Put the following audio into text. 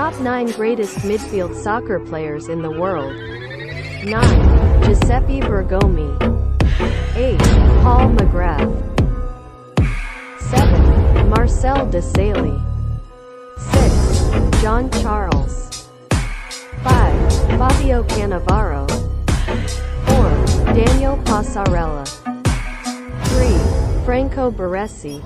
Top 9 greatest midfield soccer players in the world. 9. Giuseppe Bergomi. 8. Paul McGrath. 7. Marcel Desailly. 6. John Charles. 5. Fabio Cannavaro. 4. Daniel Passarella. 3. Franco Baresi.